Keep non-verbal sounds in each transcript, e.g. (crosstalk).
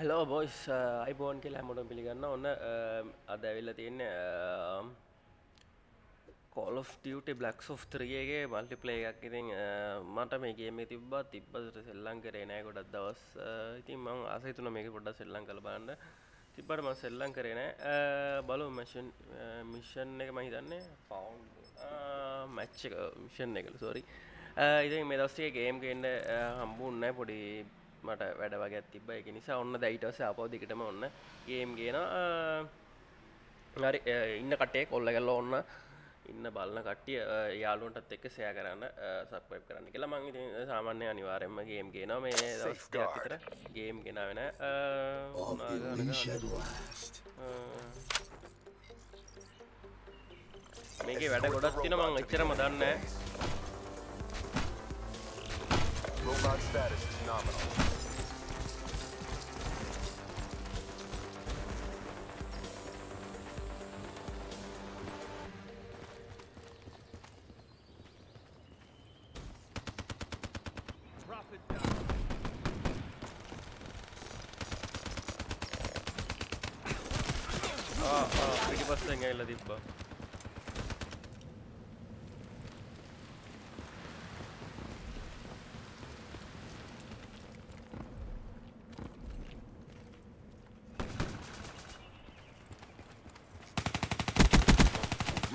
Hello boys අයිබෝන් කියලා හැමෝටම පිළිගන්න ඔන්න uh, අද ඇවිල්ල තියන්න කොල් ට බලක් ෝ ත්‍රියගේ මල්ටිපලේ එකක්. ඉතින් uh, මට මේගේ මේ තිබ්බා. තිබ්බට සෙල්ලං කරේ නෑ ගොඩක් දවස්. Uh, ඉතින් මං ආසහිතුන මේක පොඩ්ඩ සෙල්ලං කළ බන්න තිබ්බට ම සෙල්ලං කරේ නෑ. බලු මෂන් මිෂන් එක මහිතන්නේ ෆවන්් මැච්ච මිෂන් එකල සෝරි ඉතින් මේ දස්ටේ ගේම් කෙන්ඩ හම්බුන්න පොඩි මට වැඩ වගේ තිබ්බ. එක නිසා ඔන්න දැයිටස අපව දිකටම ඔන්න ගේම් ගෙන හරි ඉන්න කටේ කොල්ල කල්ල ඔන්න ඉන්න බලන්න කට්ටිය යාලුවන්ටත් එක්ක සෑ කරන්න සප්පයිප් කරන්න කියලා. මං ඉතින් සාමාන්‍ය අනිවාර්යෙන්ම ගේම් ගෙන මේ විතර ගේම් ගෙන. වෙන මේක වැඩ ගොඩක් තින මං එච්චරම දන්න Robot status is nominal.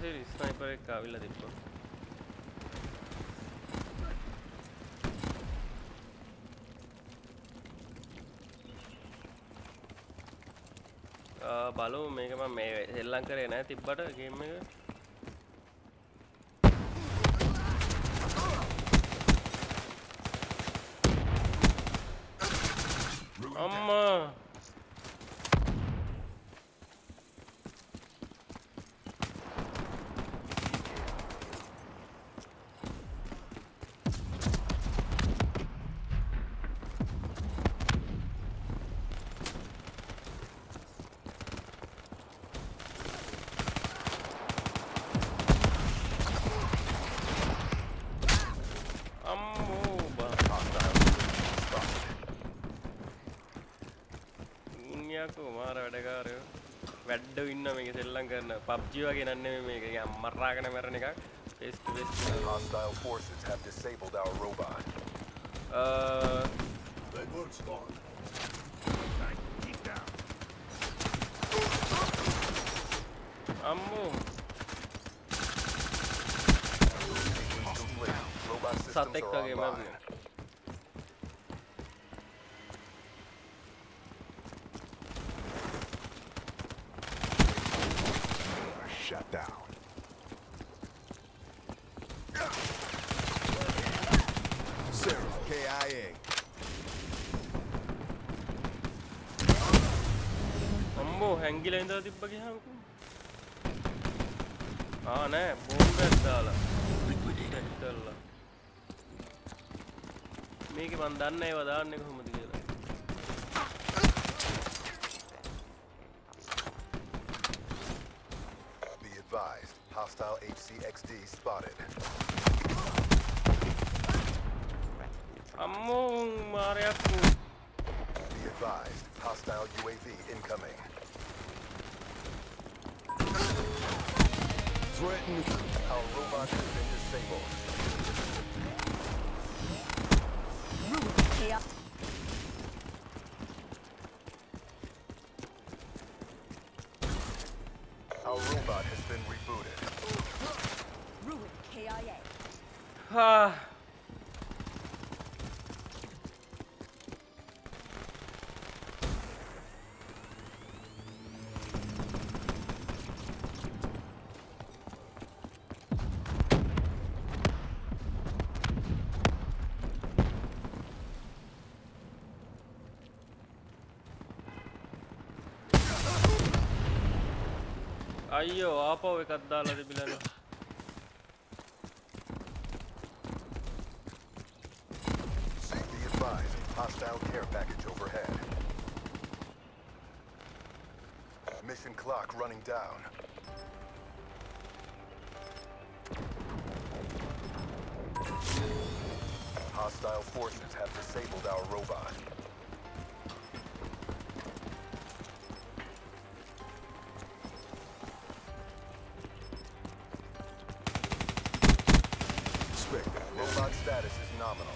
මට සිරි ස්නයිපර් එක ආවිල්ලා තිබ්බා බලමු මේක මම මේ සෙල්ලම් කරේ නෑ තිබ්බට ගේම් එක වැඩ්ඩ ඉන්න මේක සෙල්ලම් කරන පබ්ජි වගේ නන්නේ මේක අම්මරාගෙන මැරණ එකක් face two face Hostile forces have disabled our robot. අම්මෝ Complete. Robot systems සතෙක් are වගේ online. මැරුණා down. Sarah, KIA. අම්බෝ හැංගිලා ඉඳලා තිබ්බ ගියාමකෝ ආ නෑ බෝම්බයක් දාලා. ලික්විඩේට් කරලා මේක මන් දන්නේ ඒවා දාන්නේ सारे यार Be advised, hostile UAV incoming. Threatened. Our robot has been disabled. Our robot has been rebooted. Ruin KIA. Ah. అయ్యో ఆపోవి కద్దాలది పిల్లలు Hostile care package overhead. Mission clock running down. Hostile forces have disabled our robot. Strict. Robot status is nominal.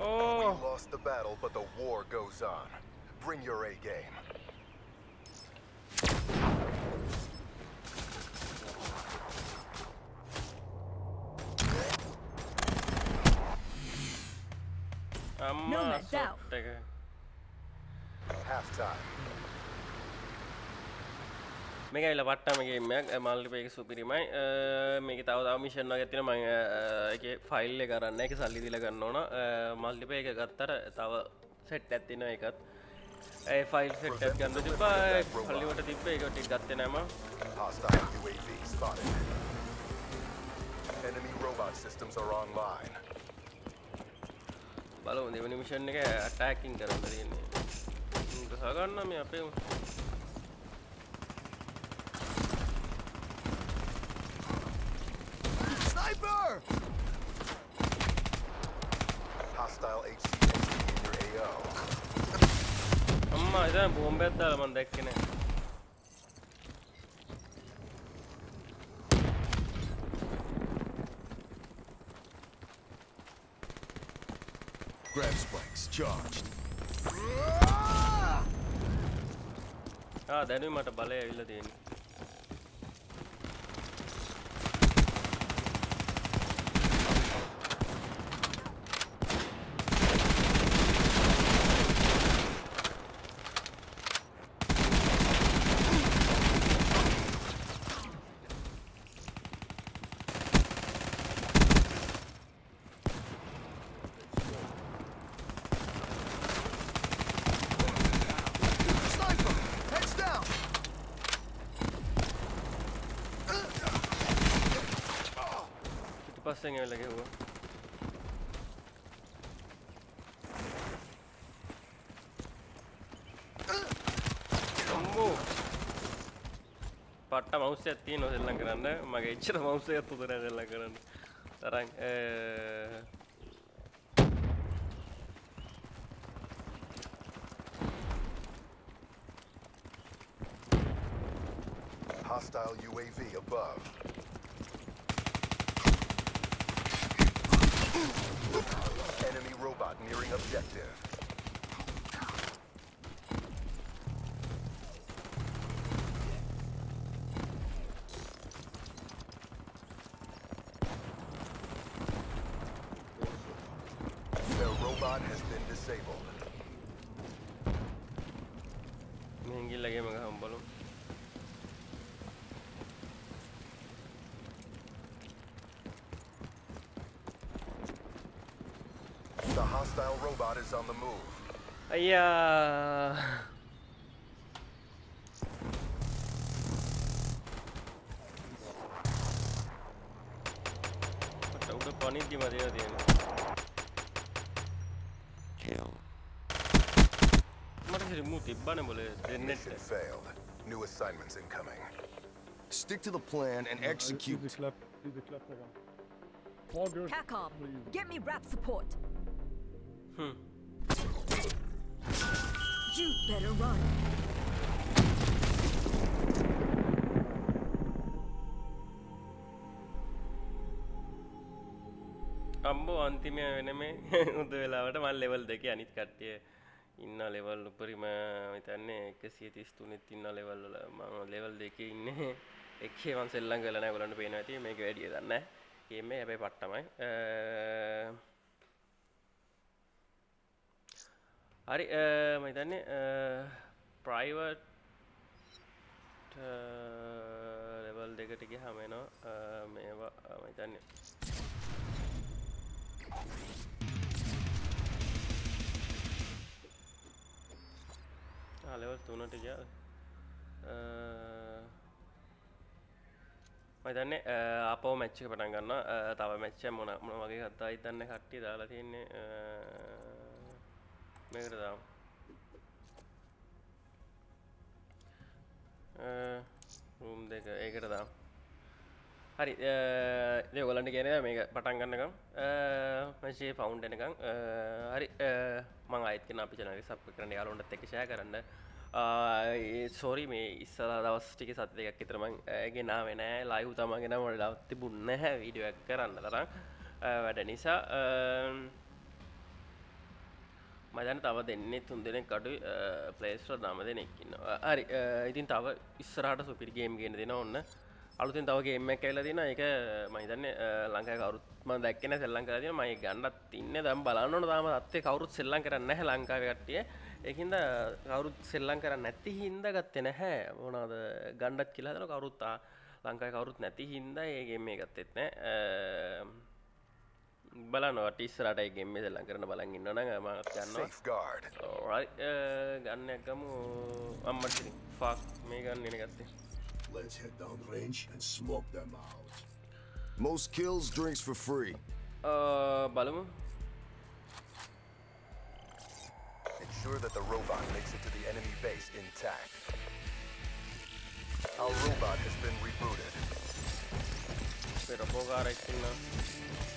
O We lost the battle, but the war goes on. Bring your A මේක ඇවිල්ලා පට්ටමගේමයක් මල්ලිපේක සුපිරිමයි. මේක තව mission වගතින මං එක file එක කරන්න එක සල්ලි දිල ගන්න ඕන. මල්ලිපේ එක ගත්තර තව සෙට් ඇත්තින එකත් ඒ ෆයිල් සෙට් ගන්න තිබා පල්ලිවට තිබ්බ එක ටික් ගත්ත නෑම. බලමු දෙවනි මිෂන් එක අටෑකින් කරන්න තියෙන්නේ. ගහගන්න මේ අපේ Sniper! Hostile HCXD in your AO. అమ్మా ఇదేనా బొంబేద్దాలి మన దగ్గరనే Grav spikes charged. Ah, that we might have balay. फंसेंगे लगे हुए పట్ట మౌసే తీను వెళ్ళకరండి మాకు ఇచ్చిన మౌసే ఎత్తుతున్నా వెళ్ళకరండి సరే Hostile UAV above. Enemy robot nearing objective. Their robot has been disabled. Mahingil lagi mga humble. robot is on the move. Yeah. Uh, Mission failed. New assignments incoming. Stick to the plan and execute. Capcom, get me rap support. Hmm. You better run. අම්බෝ අන්තිමය වෙන මේ උද (laughs) වෙලාවට මල් level දෙක අනිත් කට්ටිය ඉන්න level උපරිම හිතන්නේ එකසිය තිස් තුනෙත් ඉන්න ලෙවල් වල මම ලෙවල් දෙක ඉන්න එක්ෂේ වන් සෙල්ලම් කරලා නැහැ ඔයගොල්ලන්ට පේනවා ඇති මේක වැඩිය දන්නේ ගේම් එක හැබැයි පට්ටමයි හරි මහිතන්නේ ප්‍රයිවට් ලෙවල් දෙකටග හමෙනවා මේවා මහිතන්නේ ලෙවල් තුනට ග මතන්නේ අපෝ මැච්චි පටන් ගන්න තව මැච්ච මොන මොන වගේ හත්තා ඉතන්න කට්ටි දාලා තියන්නේ. මේකට දාම් රූම් දෙක ඒකට දාම්. හරි eh, ගොලන්ට කියන මේක පටන් ගන්නකම්. මශේ ෆවුන්් එනකම් හරි eh, මං අයිතන අපි චනක සප් කරන යාලොන්ට එකෂය කරන්න. සෝරි eh, මේ ඉස්සල දවස් ටික සත දෙකක් එතරමං ගෙනා වෙන ලයිව් තමගෙන මට ලවත්ති බුන්න හැ විඩියක් කරන්න තරම්. වැඩ නිසා මදන තව දෙන්නේ තුන් දෙනෙක් කඩු පලේස්ට නම දෙනෙක්කින්න හරි. ඉතින් තව ඉස්සරහට සුපිරි ගේම් ගෙන දෙෙන ඔන්න. අලුතින් තව එම කැල දින එක මහිතන්න ලංකායි කවරුත්ම දැක්කන සෙල්ලං කරදින මයි ගන්නත් ඉන්න. දම් බලන්නන තාම අත්තේ කවරුත් සෙල්ලං කරන්න හැ ලංකාව කට්ටිය. එහින්ද කවරුත් සෙල්ලං කරන්න නැති හින්ද ගත්තෙ නැහැ. මොනාද ගණ්ඩත් කියලාදන කවරුත්තා ලංකායි කවරුත් නැති හින්ද ඒගේ මේ ගත්තෙත් නෑ බලනවට ඉස්සරට ගෙම සෙල්ලං කරන බලන් ඉන්න නඟ මත් ගන්න Safeguard. ගන්න එකමු අම්මටිරි ෆාක් මේ ගන්න එන ගත්තේ Let's head down range and smoke them out. Most kills, drinks for free. බලමු Ensure that the robot makes it to the enemy base intact. Our robot has been rebooted. පෙරපෝකාරක්කින්න Warfighter?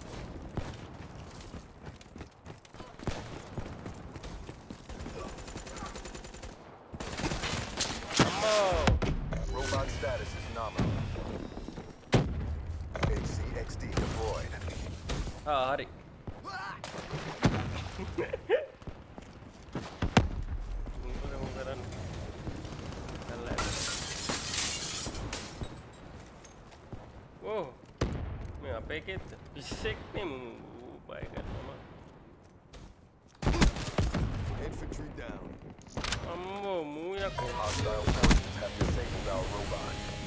Sampai ke terpisik ni Ubaikan sama Infantry down. Mambo, muy Hostile forces have disabled our robot.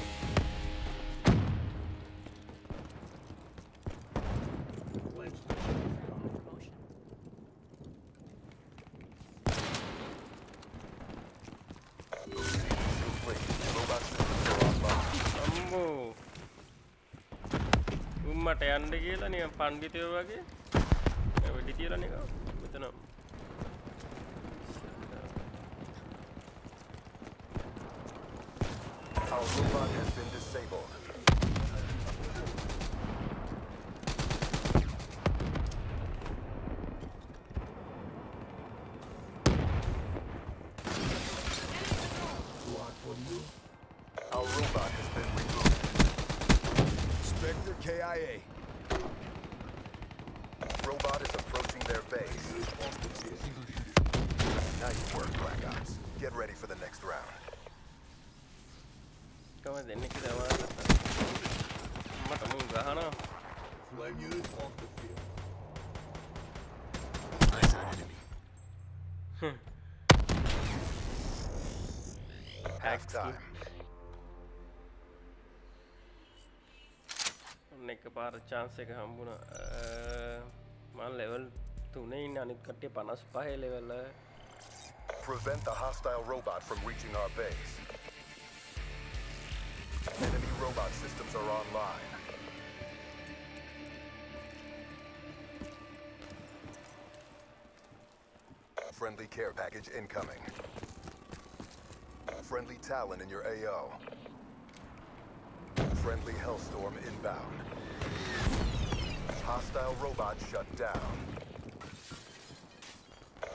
එහාට යන්න කියලා නිකන් පන්විතයෝ වගේ. ඔය ඩිතියලා නිකන්. next time. Prevent the hostile robot from reaching our base. Enemy robot systems are online. Friendly care package incoming. Friendly Talon in your AO. Friendly Hellstorm inbound. Hostile robot shut down.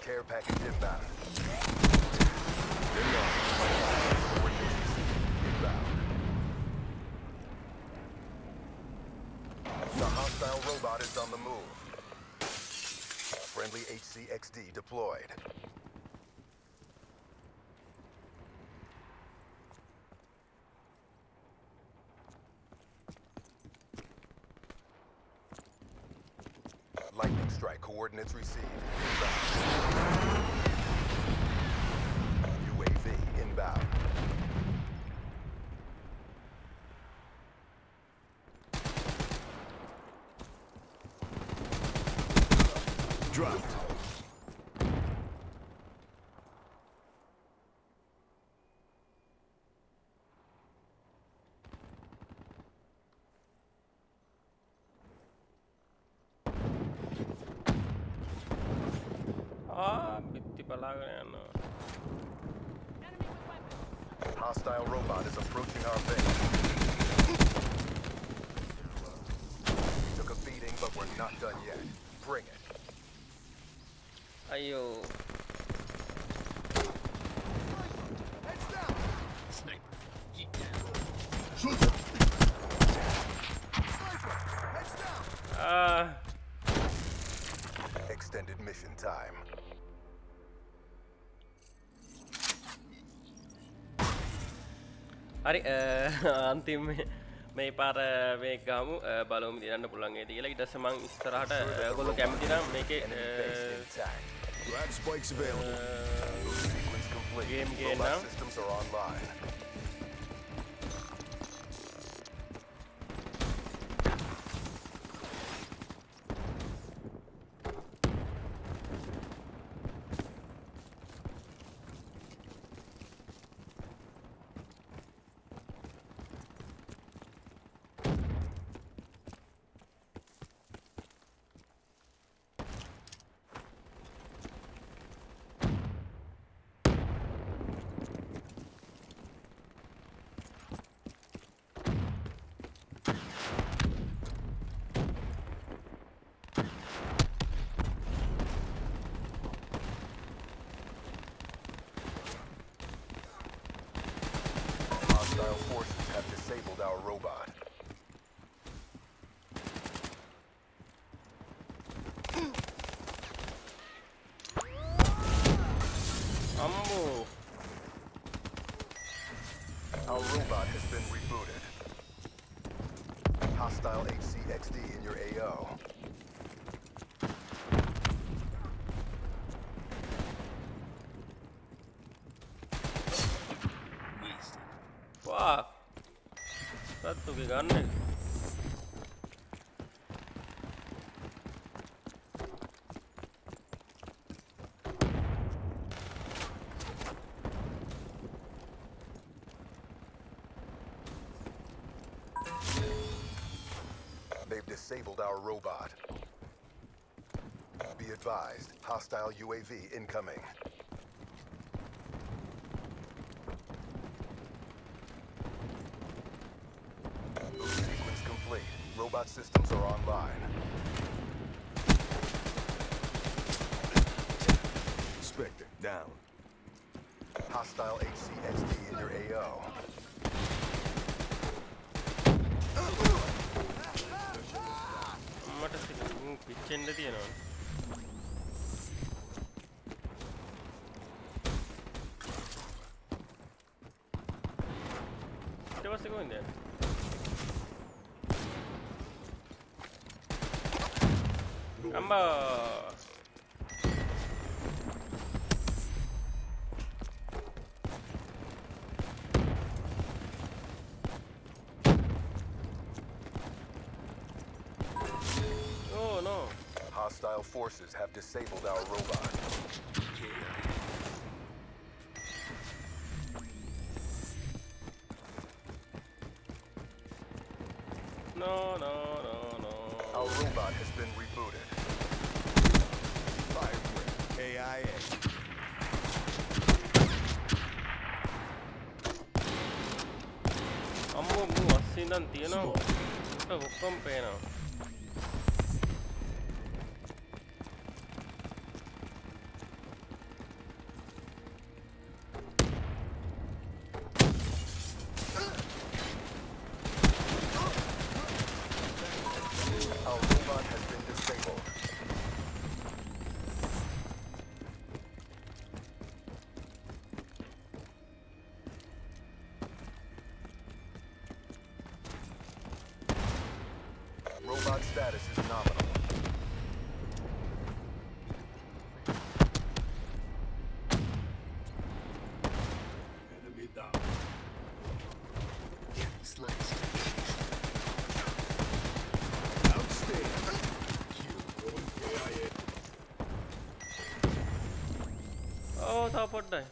Care package inbound. Inbound. The hostile robot is on the move. Friendly HCXD deployed. Coordinates received. Inbound. UAV inbound. Dropped. Hostile robot is approaching our base. took a beating, but we're not done yet. Bring it. Ayo. Uh. Extended mission time. හරි අන්තිම මේ පාර මේ ගමු බලවම දිරන්න පුළන්ගේ කියලා. ඉටස මං ස්තරහට ගොලු කැමතිනම් මේක Enemy base move. Our robot has been rebooted. Hostile HCXD in your AO. Robot. Be advised, hostile UAV incoming. Sequence complete. Robot systems are online. Spectre, down. Hostile HCXD in your AO. මූ පිච්චෙන්න තියෙනවනේ. ඊට පස්සේ කොහෙන්ද යන්නේ? අම්මා Hostile forces have disabled our robot. No, no, no, no. Our robot has been rebooted. KIA. status is nominal. Enemy down. Oh, top what die.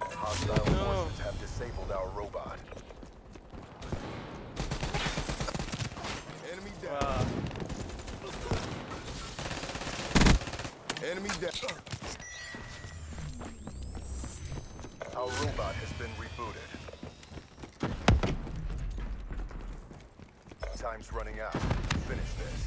Hostile no. forces have disabled our robot. Enemy down. වා Enemy down. Our robot has been rebooted. Time's running out. Finish this.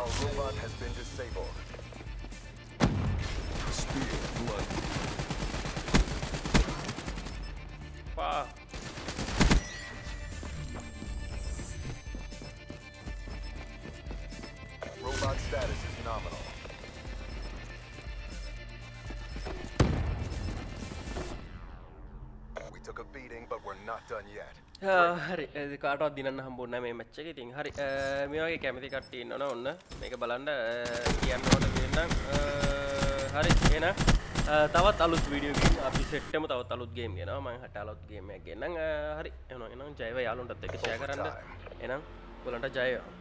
Our robot has been disabled. කාටත් දිනන්න හම්බුන්න මේ මච්චක ඉතින් හරි මේගේ කැමති කට්ටන්න න ඔන්න මේක බලන්ඩ කියන්නට වෙන්නම් හරි එෙන. තවත් අලුත් වීඩියෝගින් අපි සෙට්ටම තවත් අලුත් ගේම් ගෙන මං හට අලුත් ගේමයක් ගන්න හරි. එන එනම් ජයව යාලුන්ටත් එක ෂය කරන්න. එනම් ගොලන්ට ජයවා.